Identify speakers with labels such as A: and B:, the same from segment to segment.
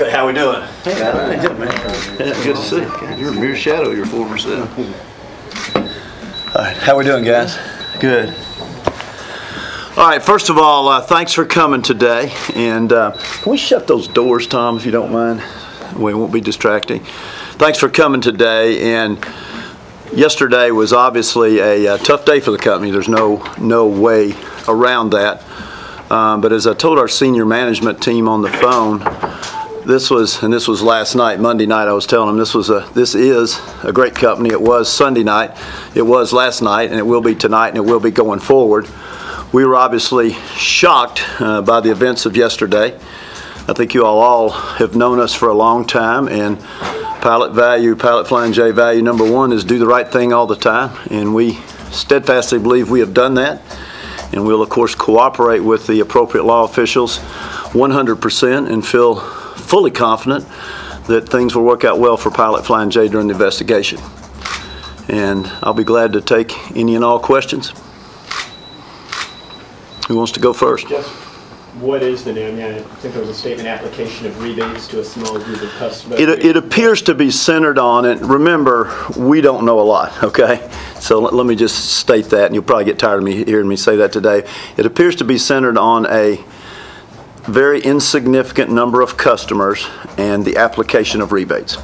A: Okay, how we doing? Hey, how you doing, man? Yeah, good to see you. God, You're a mere shadow of your former self. All right, how we doing, guys? Good. All right, first of all, uh, thanks for coming today. And uh, can we shut those doors, Tom, if you don't mind? We won't be distracting. Thanks for coming today. And yesterday was obviously a, uh tough day for the company. There's no no way around that. Um, but as I told our senior management team on the phone, this was, and this was last night, Monday night, I was telling them, this was a, this is a great company. It was Sunday night, it was last night, and it will be tonight, and it will be going forward. We were obviously shocked uh, by the events of yesterday. I think you all, all have known us for a long time, and pilot value, pilot flying J value number one is do the right thing all the time, and we steadfastly believe we have done that. And we'll, of course, cooperate with the appropriate law officials 100% and feel fully confident that things will work out well for Pilot Flying J during the investigation. And I'll be glad to take any and all questions. Who wants to go first?
B: Just what is the new, I mean, I think there was a statement application of rebates to a small group of customers.
A: It, it appears to be centered on it. Remember, we don't know a lot, okay? So let, let me just state that, and you'll probably get tired of me hearing me say that today. It appears to be centered on a very insignificant number of customers and the application of rebates.
C: You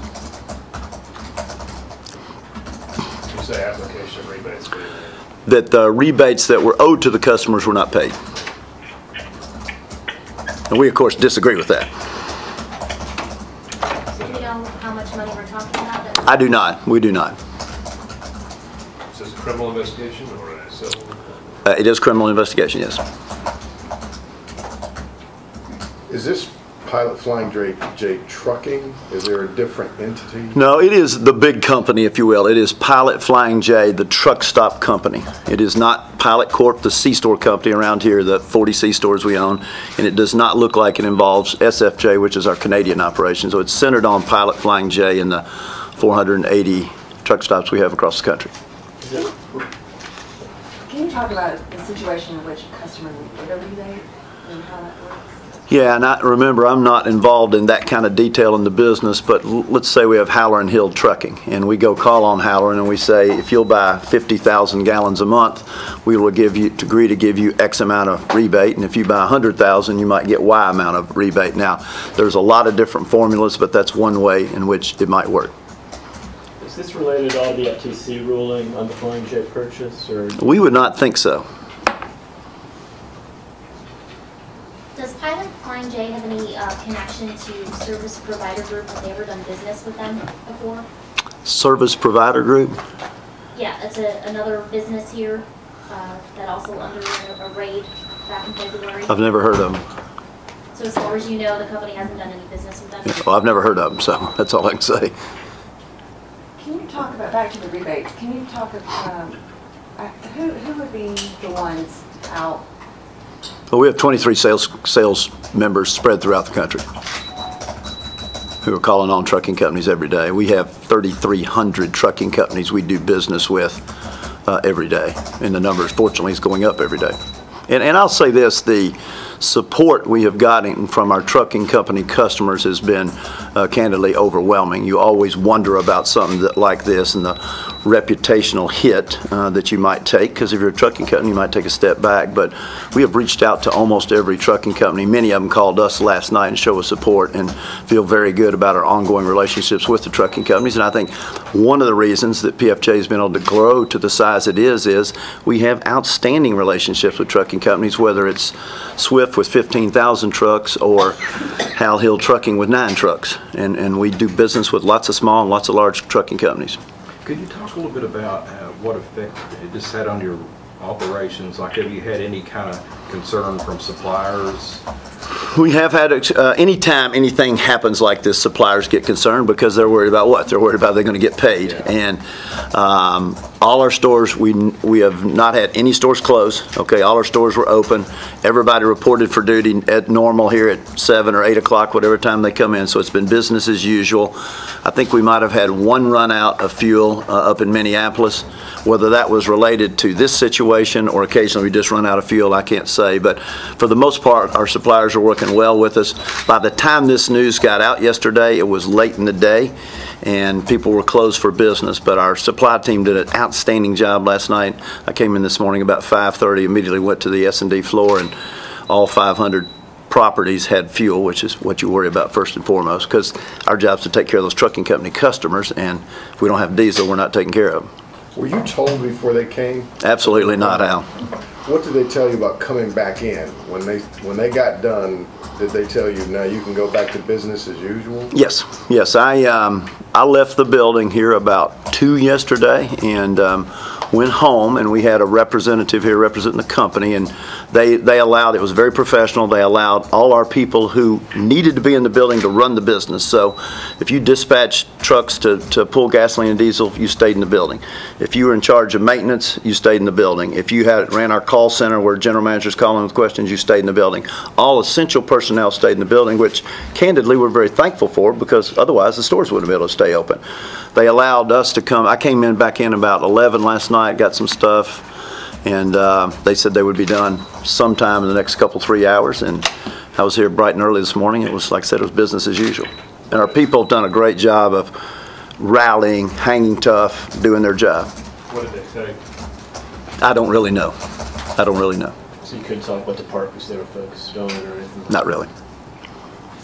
C: say application of rebates, what do you mean?
A: That the rebates that were owed to the customers were not paid. And we, of course, disagree with that.
D: Do you know how much money we're talking about?
A: I do not. We do not.
C: Is this a criminal investigation or a civil?
A: Uh, It is criminal investigation, yes.
E: Is this Pilot Flying J, J Trucking? Is there a different entity?
A: No, it is the big company, if you will. It is Pilot Flying J, the truck stop company. It is not Pilot Corp, the C-store company around here, the 40 C-stores we own, and it does not look like it involves SFJ, which is our Canadian operation. So it's centered on Pilot Flying J and the 480 truck stops we have across the country.
F: Can you talk about the situation in which a customer would get a and how that works?
A: Yeah, and I, remember, I'm not involved in that kind of detail in the business, but l- let's say we have Halloran Hill Trucking, and we go call on Halloran and we say, if you'll buy 50,000 gallons a month, we will give you, agree to give you X amount of rebate, and if you buy 100,000, you might get Y amount of rebate. Now, there's a lot of different formulas, but that's one way in which it might work.
B: Is this related at all to the FTC ruling on the Flying J purchase, or?
A: We would not think so.
D: Does Pilot Flying J have any uh, connection to Service Provider Group? Have they ever done business with them before?
A: Service Provider Group?
D: Yeah, it's a, another business here uh, that also under a a raid back in February.
A: I've never heard of them.
D: So as far as you know, the company hasn't done any business with them?
A: Well, I've never heard of them, so that's all I can say.
F: Can you talk about, back to the rebates, can you talk, of, um, uh, who, who would be the ones out?
A: Well, we have 23 sales, sales members spread throughout the country who are calling on trucking companies every day. We have 3,300 trucking companies we do business with uh, every day, and the numbers fortunately is going up every day. And, and I'll say this, the support we have gotten from our trucking company customers has been uh, candidly overwhelming. You always wonder about something that, like this and the reputational hit uh, that you might take, because if you're a trucking company, you might take a step back. But we have reached out to almost every trucking company. Many of them called us last night and show us support and feel very good about our ongoing relationships with the trucking companies. And I think one of the reasons that PFJ has been able to grow to the size it is, is we have outstanding relationships with trucking companies, whether it's Swift with 15,000 trucks or Hal Hill Trucking with nine trucks. And, and we do business with lots of small and lots of large trucking companies.
G: Could you talk a little bit about uh, what effect just had on your operations? Like, have you had any kind of concern from suppliers?
A: We have had, uh, anytime anything happens like this, suppliers get concerned because they're worried about what? They're worried about they're going to get paid.
G: Yeah.
A: And um, All our stores, we, we have not had any stores close, okay? All our stores were open. Everybody reported for duty at normal here at 7 or 8 o'clock, whatever time they come in, so it's been business as usual. I think we might have had one run out of fuel uh, up in Minneapolis. Whether that was related to this situation or occasionally we just run out of fuel, I can't say. But for the most part, our suppliers are working well with us. By the time this news got out yesterday, it was late in the day and people were closed for business. But our supply team did an outstanding job last night. I came in this morning about 5:30, immediately went to the S and D floor, and all 500 properties had fuel, which is what you worry about first and foremost, because our job is to take care of those trucking company customers, and if we don't have diesel, we're not taking care of them.
E: Were you told before they came?
A: Absolutely not, Al.
E: What did they tell you about coming back in? When they, when they got done, did they tell you, now you can go back to business as usual?
A: Yes, yes. I, um, I left the building here about two yesterday and, um, went home and we had a representative here representing the company and they, they allowed, it was very professional, they allowed all our people who needed to be in the building to run the business. So if you dispatched trucks to, to pull gasoline and diesel, you stayed in the building. If you were in charge of maintenance, you stayed in the building. If you had, ran our call center where general managers calling with questions, you stayed in the building. All essential personnel stayed in the building, which candidly, we're very thankful for because otherwise the stores wouldn't be able to stay open. They allowed us to come, I came in back in about 11 last night, got some stuff, and uh, they said they would be done sometime in the next couple, three hours. And I was here bright and early this morning. It was, like I said, it was business as usual. And our people have done a great job of rallying, hanging tough, doing their job.
C: What did they say?
A: I don't really know. I don't really know.
B: So you couldn't talk what departments they were focused on or anything?
A: Not really.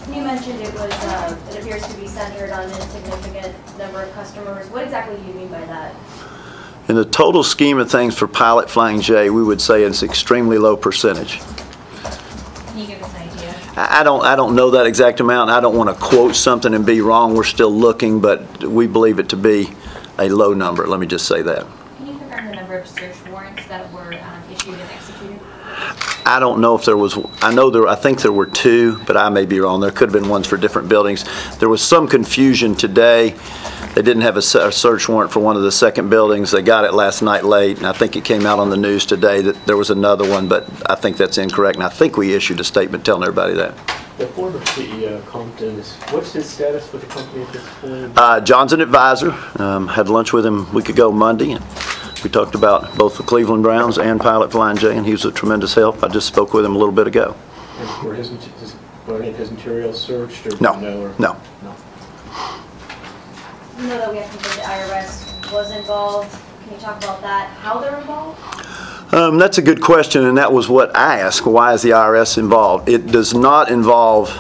D: You mentioned it was, uh, it appears to be centered on an insignificant number of customers. What exactly do you mean by that?
A: In the total scheme of things for Pilot Flying J, we would say it's extremely low percentage.
D: Can you give us an idea?
A: I I don't, I don't know that exact amount. I don't want to quote something and be wrong. We're still looking, but we believe it to be a low number. Let me just say that.
H: Can you confirm the number of search warrants that were um, issued and executed?
A: I don't know if there was, I know there, I think there were two, but I may be wrong. There could have been ones for different buildings. There was some confusion today. They didn't have a se- a search warrant for one of the second buildings. They got it last night late, and I think it came out on the news today that there was another one, but I think that's incorrect, and I think we issued a statement telling everybody that.
B: The former CEO, Compton, is, what's his status with the company at this point?
A: Uh, John's an advisor. Um, Had lunch with him a week ago Monday, and we talked about both the Cleveland Browns and Pilot Flying J, and he was a tremendous help. I just spoke with him a little bit ago.
B: And Were his, his- were any of his materials searched or?
A: No,
B: or-
A: no.
B: No.
D: You know that we have to the IRS was involved. Can you talk about that? How they're involved?
A: Um, That's a good question, and that was what I asked. Why is the IRS involved? It does not involve,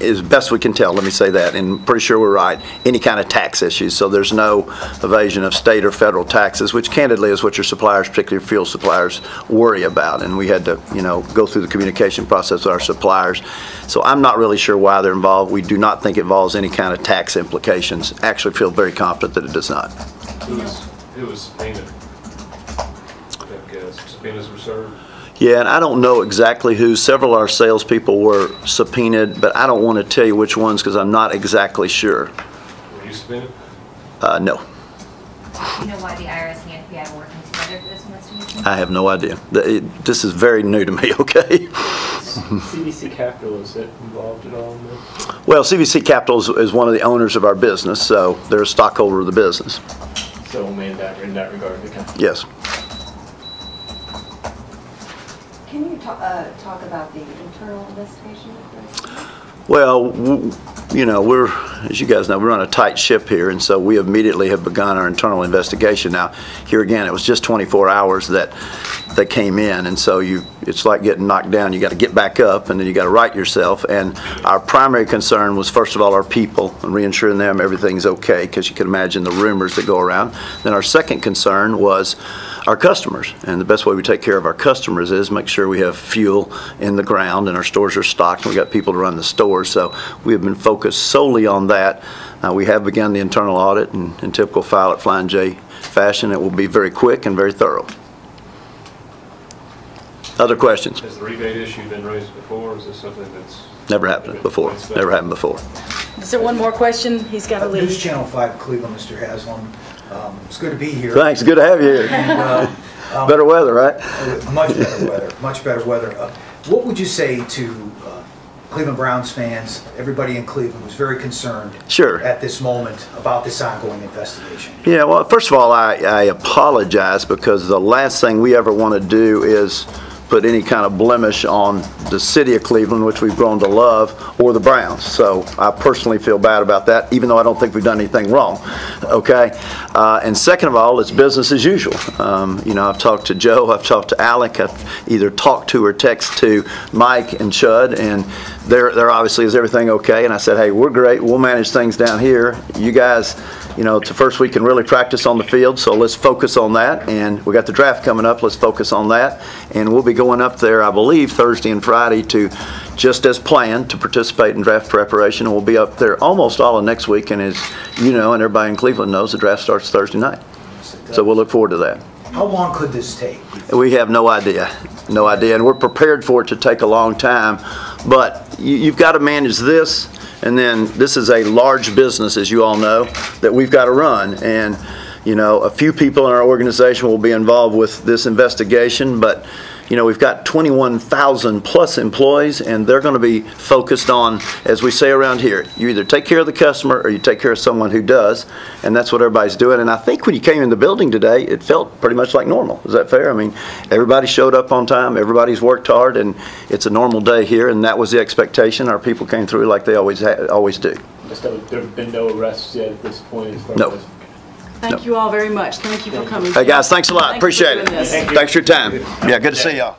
A: as best we can tell, let me say that, and pretty sure we're right, any kind of tax issues. So there's no evasion of state or federal taxes, which candidly is what your suppliers, particularly fuel suppliers, worry about. And we had to, you know, go through the communication process with our suppliers. So I'm not really sure why they're involved. We do not think it involves any kind of tax implications. Actually feel very confident that it does not.
C: Who was, who was subpoenaed? Like, uh, subpoenas were served?
A: Yeah, and I don't know exactly who. Several of our salespeople were subpoenaed, but I don't want to tell you which ones because I'm not exactly sure.
C: Were you subpoenaed?
A: Uh, no,
H: Do you know why the IRS and the FBI are working together for this investigation?
A: I have no idea. The- it- This is very new to me, okay?
B: CVC Capital, is it involved at all in this?
A: Well, CVC Capital is- is one of the owners of our business, so they're a stockholder of the business.
B: So only in that, in that regard, okay.
A: Yes.
F: Can you talk, uh, talk about the internal investigation?
A: Well, you know, we're, as you guys know, we're on a tight ship here, and so we immediately have begun our internal investigation. Now, here again, it was just 24 hours that, that came in, and so you, it's like getting knocked down. You got to get back up, and then you got to right yourself. And our primary concern was, first of all, our people, and reassuring them everything's okay, because you can imagine the rumors that go around. Then our second concern was our customers, and the best way we take care of our customers is make sure we have fuel in the ground, and our stores are stocked, and we've got people to run the stores. So we have been focused solely on that. Uh, We have begun the internal audit, and in typical Pilot Flying J fashion, it will be very quick and very thorough. Other questions?
C: Has the rebate issue been raised before, or is this something that's?
A: Never happened before. Never happened before.
I: Is there one more question? He's got to
J: News
I: leave.
J: Channel 5 Cleveland, Mr. Haslam.
I: Um, It's good to be here.
A: Thanks, good to have you here.
I: And, uh, um,
A: Better weather, right?
I: uh, Much better weather, much better weather. Uh, What would you say to uh, Cleveland Browns fans, everybody in Cleveland was very concerned
A: Sure.
I: at this moment about this ongoing investigation?
A: Yeah, well, first of all, I, I apologize because the last thing we ever want to do is put any kind of blemish on the city of Cleveland, which we've grown to love, or the Browns. So I personally feel bad about that, even though I don't think we've done anything wrong, okay? Uh, And second of all, it's business as usual. Um, You know, I've talked to Joe, I've talked to Alec, I've either talked to or texted to Mike and Chud, and they're, they're obviously, is everything okay? And I said, hey, we're great, we'll manage things down here. You guys, you know, it's the first we can really practice on the field, so let's focus on that. And we got the draft coming up, let's focus on that. And we'll be going up there, I believe, Thursday and Friday to, just as planned, to participate in draft preparation. And we'll be up there almost all of next week, and as you know, and everybody in Cleveland knows, the draft starts Thursday night. So we'll look forward to that.
I: How long could this take?
A: We have no idea, no idea, and we're prepared for it to take a long time. But you, you've got to manage this, and then this is a large business, as you all know, that we've got to run. And, you know, a few people in our organization will be involved with this investigation, but, you know, we've got 21,000 plus employees, and they're going to be focused on, as we say around here, you either take care of the customer or you take care of someone who does, and that's what everybody's doing. And I think when you came in the building today, it felt pretty much like normal. Is that fair? I mean, everybody showed up on time, everybody's worked hard, and it's a normal day here, and that was the expectation. Our people came through like they always, ha- always do.
B: There have been no arrests yet at this point? as far
A: No.
B: as-
J: Thank you all very much. Thank you for coming.
A: Hey, guys, thanks a lot.
J: Thanks
A: Appreciate it.
J: this.
A: Thanks for your time. Yeah, good to see y'all.